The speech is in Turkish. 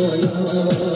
Thank